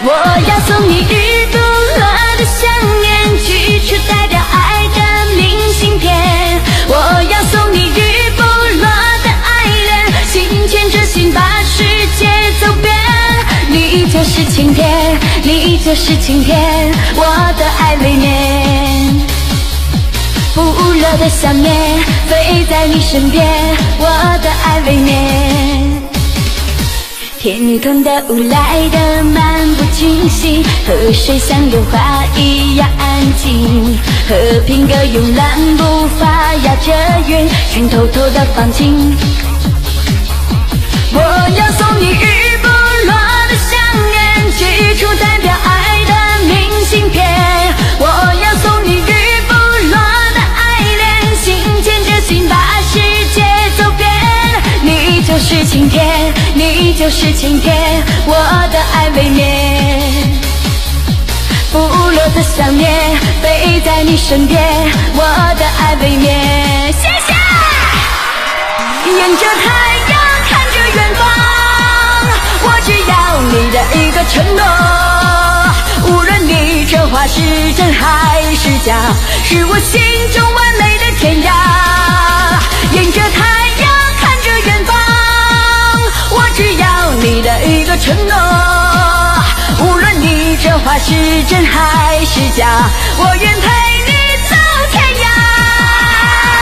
我要送你日不落的想念，寄出代表爱的明信片。我要送你日不落的爱恋，心牵着心把世界走遍。你就是晴天，你就是晴天，我的爱未眠。不落的想念，飞在你身边，我的爱未眠。天空的雾来得漫不经心，河水像油画一样安静，和平鸽慵懒步伐压着云，心偷偷的放晴。我要送你日不落的想念，寄出代表爱的明信片。我要送你日不落的爱恋，心牵着心把世界走遍。你就是晴天，你就是晴天，我的爱未眠。不落的想念，飞在你身边，我的爱未眠。谢谢。沿着太阳，看着远方，我只要你的一个承诺。无论你这话是真还是假，是我心中完美的天涯。承诺。无论你这话是真还是假，我愿陪。